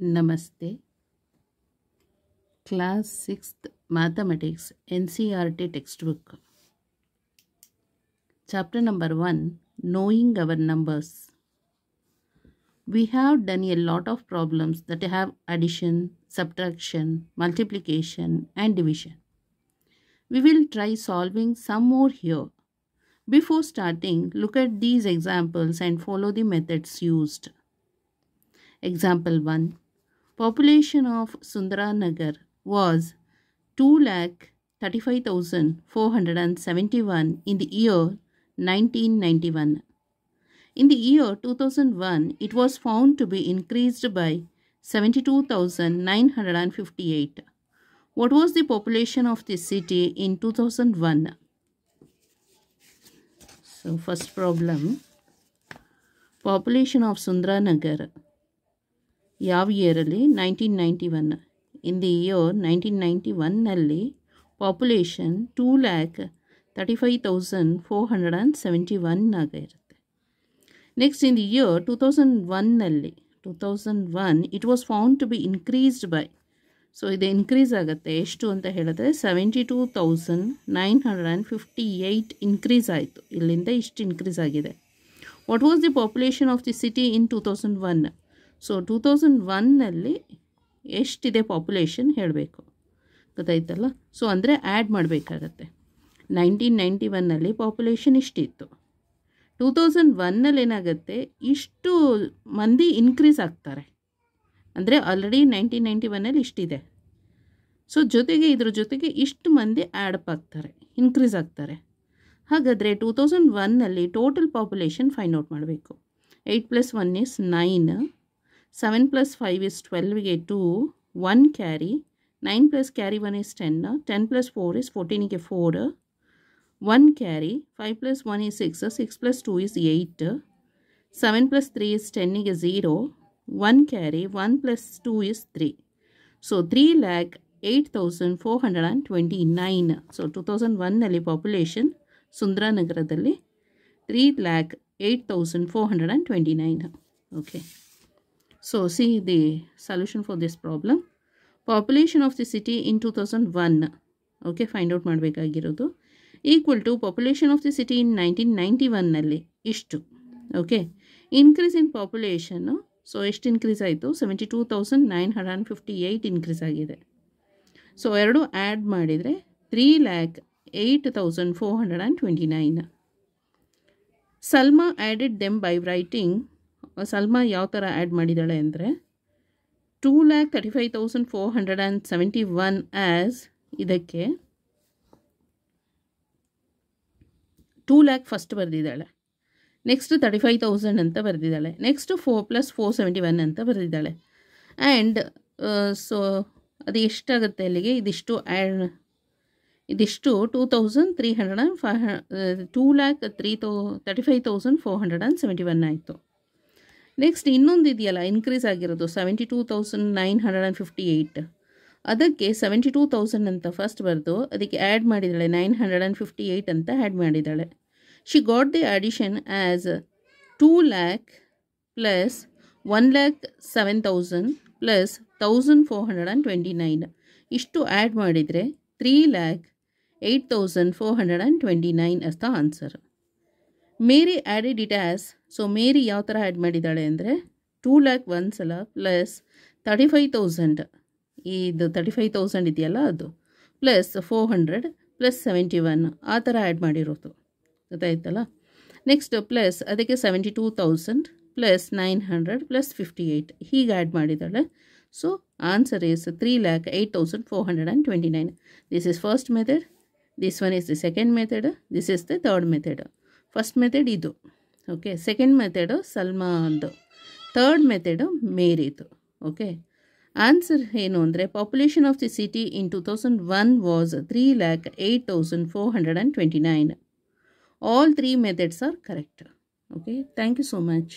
Namaste. Class 6th Mathematics NCRT textbook. Chapter number 1 Knowing our numbers. We have done a lot of problems that have addition, subtraction, multiplication, and division. We will try solving some more here. Before starting, look at these examples and follow the methods used. Example 1 Population of Sundaranagar was 2,35,471 in the year 1991. In the year 2001, it was found to be increased by 72,958. What was the population of the city in 2001? So, first problem Population of Sundaranagar. ಯಾವ ಇಯರಲ್ಲಿ nineteen ninety one in the year nineteen ninety ಒನ್ನಲ್ಲಿ population two lakh thirty five thousand four hundred and seventy one ಆಗ ಇರುತ್ತೆ. Next in the year two thousand ಒನ್ನಲ್ಲಿ two thousand one it was found to be increased by so ಇದು increase ಆಗುತ್ತೆ. ಎಷ್ಟು ಅಂತ ಹೇಳಿದ್ರೆ seventy two thousand nine hundred and fifty eight increase ಆಯಿತು. ಇಲ್ಲಿಂದ ಇಷ್ಟು ಇನ್ಕ್ರೀಸ್ ಆಗಿದೆ. What was the population of the city in two thousand one so two thousand ಒನ್ನಲ್ಲಿ ಎಷ್ಟಿದೆ ಪಾಪ್ಯುಲೇಷನ್ ಹೇಳಬೇಕು. ಗೊತ್ತಾಯ್ತಲ್ಲ? ಸೊ ಅಂದರೆ ಆ್ಯಡ್ ಮಾಡಬೇಕಾಗತ್ತೆ. ನೈನ್ಟೀನ್ ನೈಂಟಿ ಒನ್ನಲ್ಲಿ ಪಾಪ್ಯುಲೇಷನ್ ಇಷ್ಟಿತ್ತು. ಟೂ ತೌಸಂಡ್ ಒನ್ನಲ್ಲಿ ಏನಾಗುತ್ತೆ? ಇಷ್ಟು ಮಂದಿ ಇನ್ಕ್ರೀಸ್ ಆಗ್ತಾರೆ. ಅಂದರೆ ಆಲ್ರೆಡಿ ನೈನ್ಟೀನ್ ನೈಂಟಿ ಒನ್ನಲ್ಲಿ ಇಷ್ಟಿದೆ. ಸೊ ಜೊತೆಗೆ ಇದ್ರ ಜೊತೆಗೆ ಇಷ್ಟು ಮಂದಿ ಆ್ಯಡಪ್ ಆಗ್ತಾರೆ, ಇನ್ಕ್ರೀಸ್ ಆಗ್ತಾರೆ. ಹಾಗಾದರೆ ಟೂ ತೌಸಂಡ್ ಒನ್ನಲ್ಲಿ ಟೋಟಲ್ ಪಾಪ್ಯುಲೇಷನ್ ಫೈಂಡ್ ಔಟ್ ಮಾಡಬೇಕು. Eight plus one is nine. Seven plus five is ಟ್ವೆಲ್ವ್ಗೆ two one carry nine plus carry one is ten ten plus four is ಫೋರ್ಟೀನಿಗೆ four one carry five plus one is six six plus two is eight seven plus three is ಟೆನ್ನಿಗೆ zero one carry one plus two is three so three lakh eight thousand four hundred and twenty nine so two thousand ಒನ್ನಲ್ಲಿ population ಸುಂದರಾನಗರದಲ್ಲಿ three lakh eight thousand four hundred and twenty nine okay So, see the solution for this problem. Population of the city in 2001. Okay find out ಮಾಡಬೇಕಾಗಿರೋದು. Equal to population of the city in nineteen ninety ಒನ್ನಲ್ಲಿ ಇಷ್ಟು. Okay increase in population so ಎಷ್ಟು increase ಆಯಿತು? Seventy two thousand nine hundred and fifty eight increase ಆಗಿದೆ. So ಎರಡು add ಮಾಡಿದರೆ three lakh eight thousand four hundred and twenty nine Salma added them by writing Salma ಯಾವ ಥರ add ಮಾಡಿದ್ದಾಳೆ ಅಂದರೆ two lakh thirty five thousand four hundred and seventy one as ಇದಕ್ಕೆ two lakh first ಬರೆದಿದ್ದಾಳೆ. Next thirty five thousand ಅಂತ ಬರೆದಿದ್ದಾಳೆ. Next four plus four seventy one ಅಂತ ಬರೆದಿದ್ದಾಳೆ. And so ಅದು ಎಷ್ಟಾಗುತ್ತೆ ಅಲ್ಲಿಗೆ? ಇದಿಷ್ಟು ಆ್ಯಡ್ ಇದಿಷ್ಟು two thousand three hundred and five two lakh three thou thirty five thousand four hundred and seventy one ಆಯಿತು. Next ಇನ್ನೊಂದು ಇದೆಯಲ್ಲ ಇನ್ಕ್ರೀಸ್ ಆಗಿರೋದು seventy two thousand nine hundred and fifty eight ಅದಕ್ಕೆ ಸೆವೆಂಟಿ ಟೂ ತೌಸಂಡ್ ಅಂತ first ಬರೆದು ಅದಕ್ಕೆ add ಮಾಡಿದ್ದಾಳೆ nine hundred and fifty eight ಅಂತ ಆ್ಯಡ್ ಮಾಡಿದ್ದಾಳೆ. She got the addition as two lakh plus one lakh seven thousand plus thousand four hundred and twenty nine ಇಷ್ಟು add ಮಾಡಿದರೆ three lakh eight thousand four hundred and twenty nine as the answer Mary added it as so Mary ಯಾವ ಥರ add ಮಾಡಿದ್ದಾಳೆ ಅಂದರೆ two lakh one ಸಲ plus thirty five thousand ಇದು thirty five thousand ಇದೆಯಲ್ಲ ಅದು. Plus four hundred plus seventy one ಆ ಥರ ಆ್ಯಡ್ ಮಾಡಿರೋದು. ಗೊತ್ತಾಯ್ತಲ್ಲ? ನೆಕ್ಸ್ಟ್ ಪ್ಲಸ್ ಅದಕ್ಕೆ seventy two thousand plus nine hundred plus fifty eight ಹೀಗೆ ಆ್ಯಡ್ ಮಾಡಿದ್ದಾಳೆ. So answer is three lakh eight thousand four hundred and twenty nine this is first method this one is the second method this is the third method first method ಇದು. Okay second method ಸಲ್ಮಾನ್ದು third method ಮೇರಿದು okay answer ಏನು ಅಂದರೆ population of the city in two thousand one was three lakh eight thousand four hundred and twenty nine all three methods are correct okay thank you so much